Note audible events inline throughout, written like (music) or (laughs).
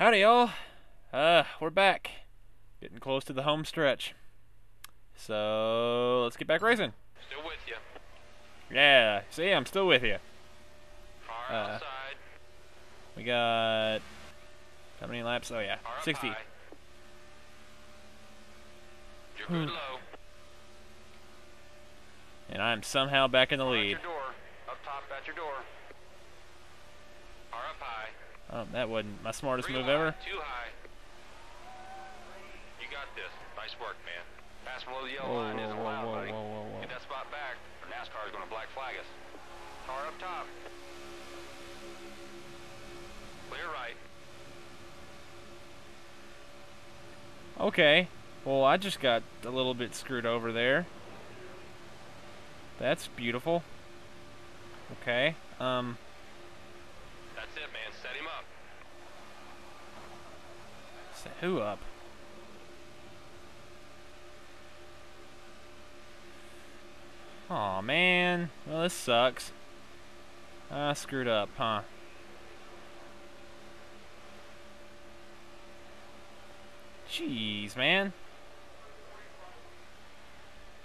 Howdy, y'all. Uh, we're back. Getting close to the home stretch. So, let's get back racing. Still with you. Yeah, see, I'm still with you. Car Uh, outside. We got. How many laps? Oh, yeah. Car 60. high. You're Hmm. good low. And I'm somehow back in the at lead. door. Up top at your door. Car up high. Oh, that wasn't my smartest Three move wide, ever. Too high. You got this. Nice work, man. Pass below the yellow Whoa, line whoa, isn't whoa, allowed, whoa, buddy. whoa, whoa, whoa. Get that spot back, or NASCAR is going to black flag us. Car up top. Clear right. Okay. Well, I just got a little bit screwed over there. That's beautiful. Okay. Um. It, man. Set him up. Set who up? Aw, man. Well, this sucks. I screwed up, huh? Jeez, man.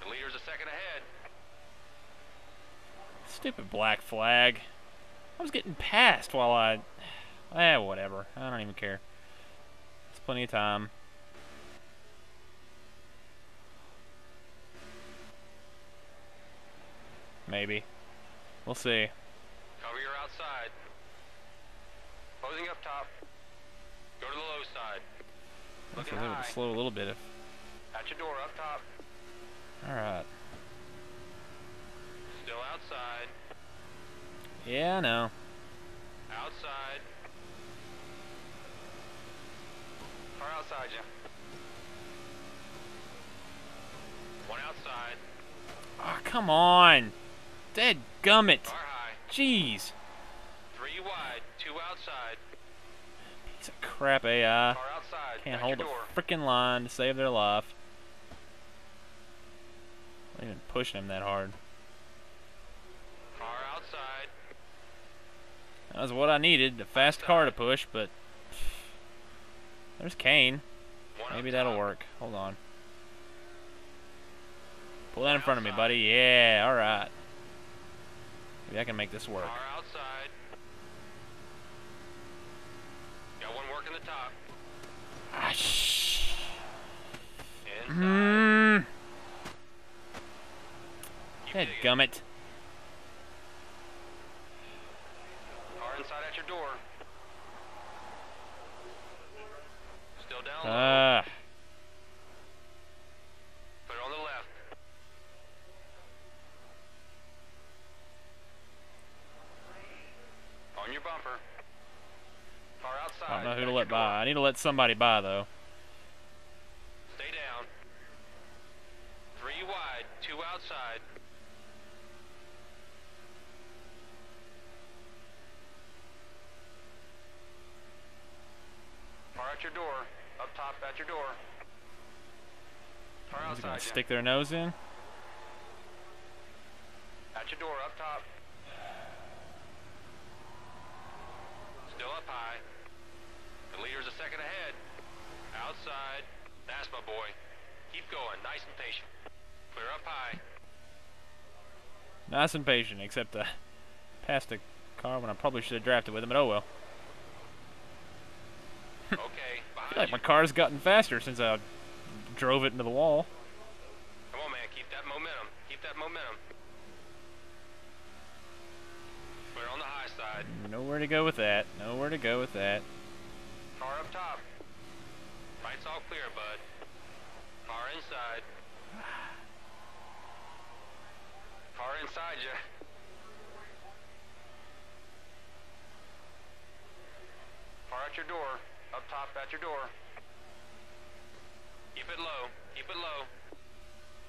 The leader's a second ahead. Stupid black flag. I was getting passed while I... Eh, whatever. I don't even care. It's plenty of time. Maybe. We'll see. Cover your outside. Closing up top. Go to the low side. Looking think it would high. slow a little bit if... At your door up top. Alright. Still outside. Yeah, I know. Outside. Car outside you. One outside. Oh, come on! Dead gummit! Jeez! Three wide. Two outside. Piece of crap AI. Can't hold a freaking line to save their life. Not even pushing him that hard. Car outside. That was what I needed, a fast car to push, but... There's Kahne. Maybe that'll work. Hold on. Pull that in front of me, buddy. Yeah, alright. Maybe I can make this work. Got one working the top. Ah, shh. Mm. Keep gummit. Car inside at your door. Still down. Ah. Put it on the left. On your bumper. Car outside. I don't know who to let by. I need to let somebody by, though. Stay down. Three wide, two outside. Car at your door. Up top at your door. He gonna stick their nose in? At your door, up top. Still up high. The leader's a second ahead. Outside. That's my boy. Keep going, nice and patient. Clear up high. Nice and patient, except I passed a car when I probably should have drafted with him, but oh well. Okay, (laughs) I feel like my car's gotten faster since I drove it into the wall. Come on, man, keep that momentum. Keep that momentum. We're on the high side. Nowhere to go with that. Nowhere to go with that. Car up top. Right's all clear, bud. Car inside. Car inside you. Car at your door. Up top at your door. Keep it low. Keep it low.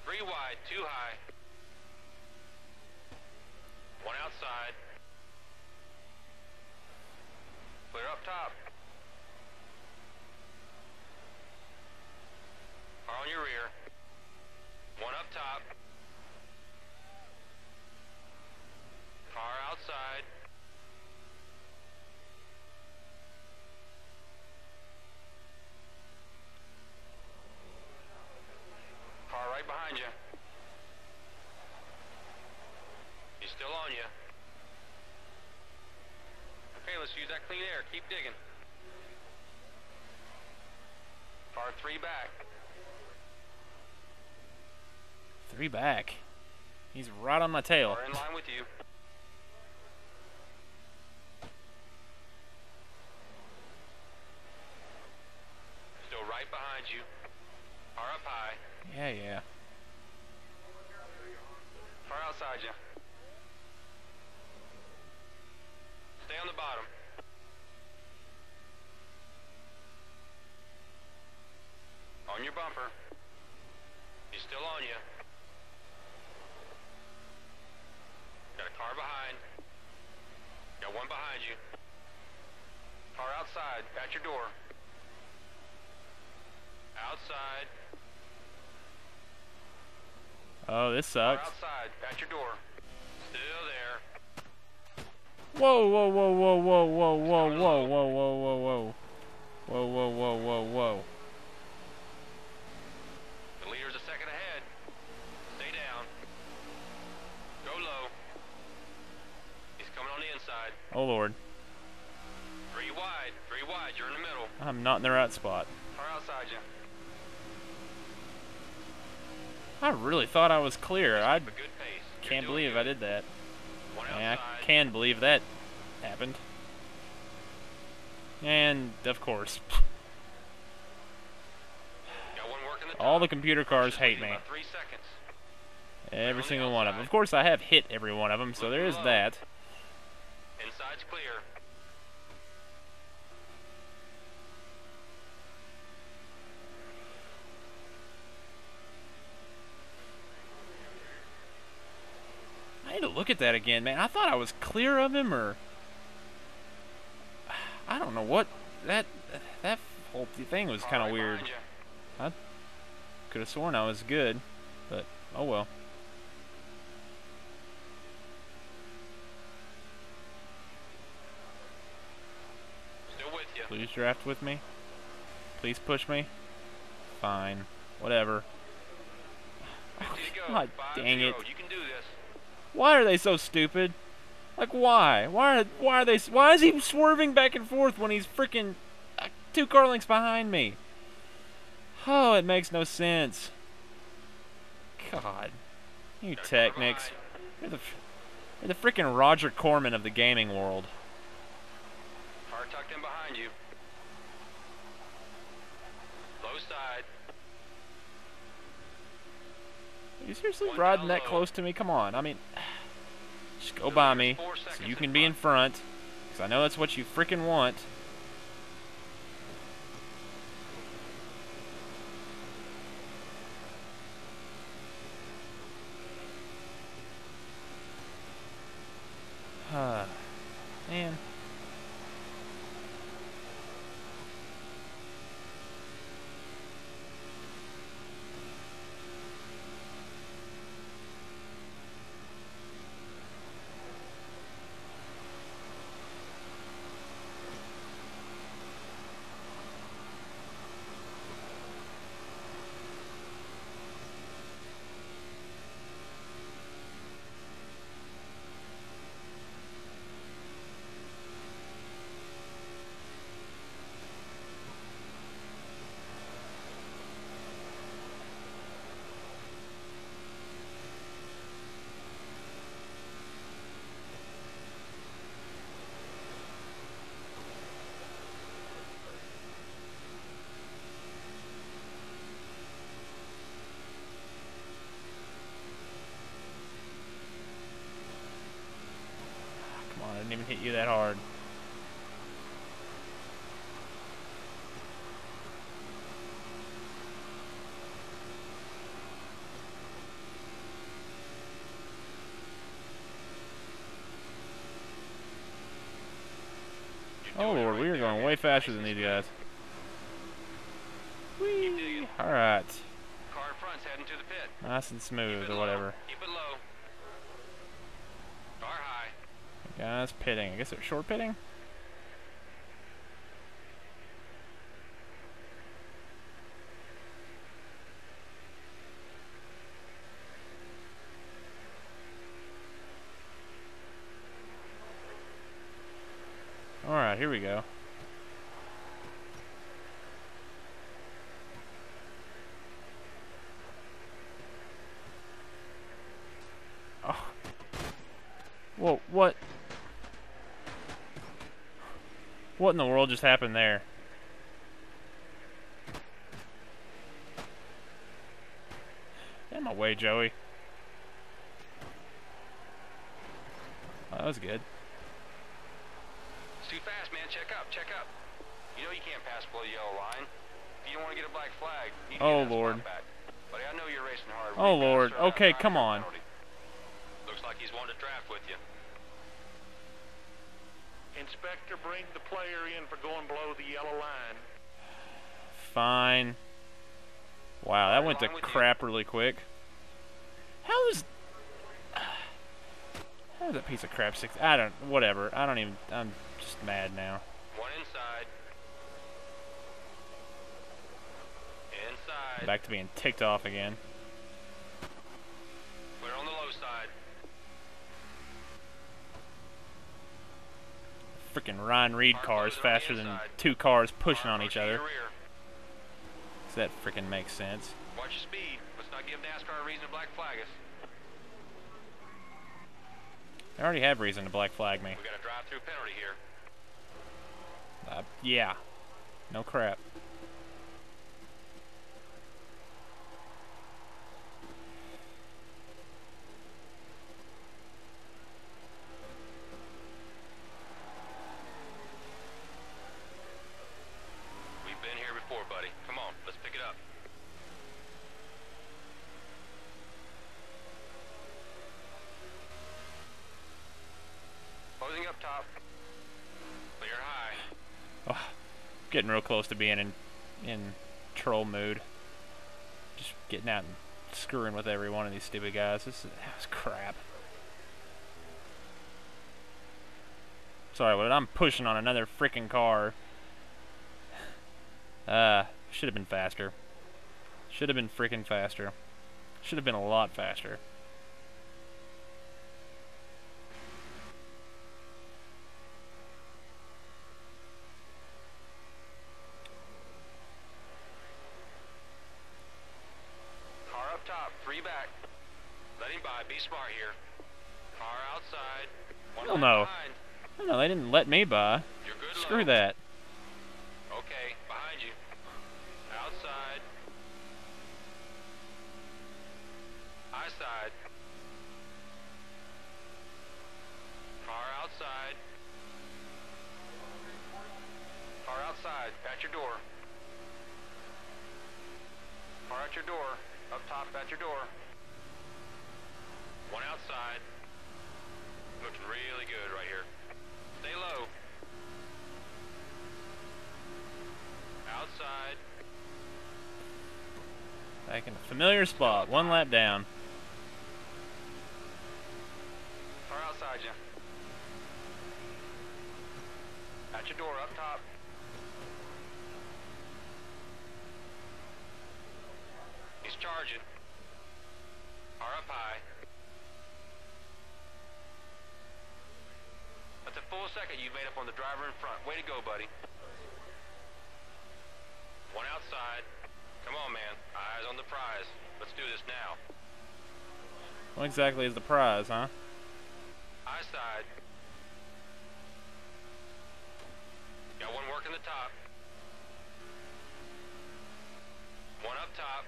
Three wide, two high. One outside. Clear up top. Car on your rear. One up top. Car outside. that clean air. Keep digging. Car three back. Three back. He's right on my tail. Car in line with you. Still right behind you. Car up high. Yeah, yeah. Car outside you. Stay on the bottom. On. He's still on you. Got a car behind. Got one behind you. Car outside, at your door. Outside. Oh, this sucks. Car outside, at your door. Still there. Whoa, whoa, whoa, whoa, whoa, whoa, whoa, whoa, whoa, whoa, whoa, whoa. Whoa, whoa, whoa, whoa, whoa. The leader's a second ahead. Stay down. Go low. He's coming on the inside. Oh, Lord. Three wide. Three wide. You're in the middle. I'm not in the right spot. Car outside you. I really thought I was clear. I Keep a good pace. You're can't believe I did that. Yeah. I can believe that happened. And, of course, Got one working the all the computer cars hate me. Three seconds. Every single one of them. Of course, I have hit every one of them, so there is that. Inside's clear. I need to look at that again, man. I thought I was clear of him, or (sighs) I don't know what that that whole thing was kind of right weird. I. Could have sworn I was good, but oh well. Still with you. Please draft with me. Please push me. Fine. Whatever. go. God dang it. You can do this. Why are they so stupid? Like why? Why are why are they why is he swerving back and forth when he's freaking uh, two car lengths behind me? Oh, it makes no sense. God. Eutechnyx. You're the you're the freaking Roger Corman of the gaming world. Tucked in behind you. Low side. Are you seriously One riding that low. close to me? Come on. I mean, (sighs) just go by me so you can be in front. Because I know that's what you freaking want. that hard. Oh lord, we are going way faster than these guys. Alright. Nice and smooth or whatever. Guys, pitting. I guess they're short pitting? Alright, here we go. Oh. Whoa, what? What in the world just happened there? Get my way, Joey. Oh, that was good. It's too fast, man. Check up, check up. You know you can't pass below the yellow line. If you don't want to get a black flag, you need to Oh, get Lord. back. Buddy, I know you're racing hard. Oh, We've got to Lord. Okay, come on. Looks like he's wanting to draft with you. Inspector, bring the player in for going below the yellow line. Fine. Wow, that went to Wrong you? crap really quick. How is... (sighs) How is that piece of crap six... I don't... Whatever. I don't even... I'm just mad now. One inside. Inside. Back to being ticked off again. Freaking Ryan Reed Car car is closing on the faster than two cars pushing on each other. So that freaking makes sense. Watch your speed. Let's not give NASCAR a reason to black flag us. I already have reason to black flag me. We got a drive-through penalty here. Uh, yeah. No crap. We've been here before, buddy. Come on, let's pick it up. Closing up top. Clear high. Getting real close to being in in troll mood. Just getting out and screwing with every one of these stupid guys. This is, crap. Sorry, but I'm pushing on another freaking car. Uh, should have been faster. Should have been freaking faster. Should have been a lot faster. Car up top, three back. Let him by, be smart here. Car outside. One Hell lap no. behind. No, they didn't let me by. You're good Screw low. that. Okay, behind you. Outside. High side. Car outside. Car outside. At your door. Car at your door. Up top at your door. One outside. Looking really good right here. Stay low. Outside. Back in a familiar spot. One lap down. Car outside you. At your door, up top. He's charging. Car up high. That's a full second you made up on the driver in front. Way to go, buddy. One outside. Come on, man. Eyes on the prize. Let's do this now. What exactly is the prize, huh? High side. Got one working the top. One up top.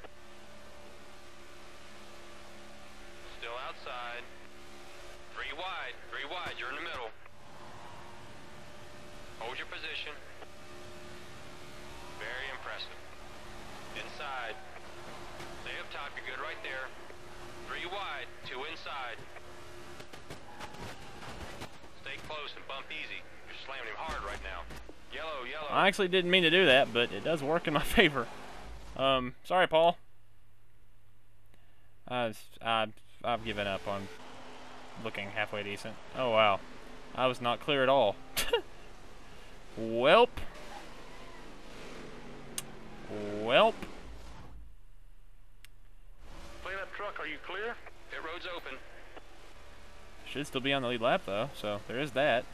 Still outside. Three wide. Three wide. You're in the middle. Hold your position. Very impressive. Inside. Stay up top. You're good right there. Three wide. Two inside. Stay close and bump easy. You're slamming him hard right now. Yellow, yellow. I actually didn't mean to do that, but it does work in my (laughs) favor. Um, sorry, Paul. I've, I've, I've given up on looking halfway decent. Oh, wow. I was not clear at all. Welp. Welp. Cleanup truck, are you clear? That road's open. Should still be on the lead lap though, so there is that.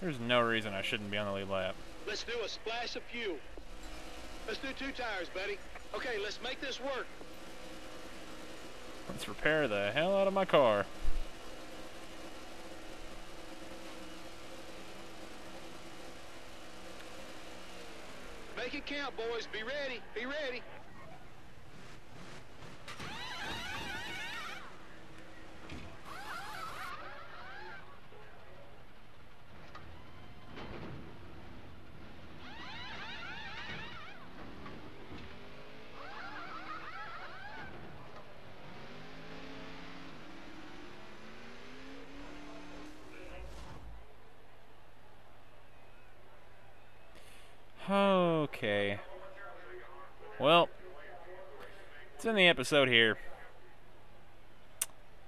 There's no reason I shouldn't be on the lead lap. Let's do a splash of fuel. Let's do two tires, buddy. Okay, let's make this work. Let's repair the hell out of my car. Make it count, boys. Be ready. Be ready. Okay. Well, it's in the episode here.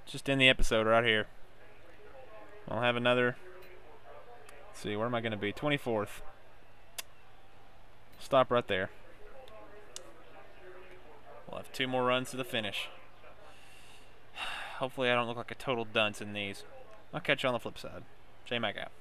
Just in the episode right here. I'll have another. Let's see, where am I going to be? 24th. Stop right there. We'll have two more runs to the finish. (sighs) Hopefully, I don't look like a total dunce in these. I'll catch you on the flip side. J Mac out.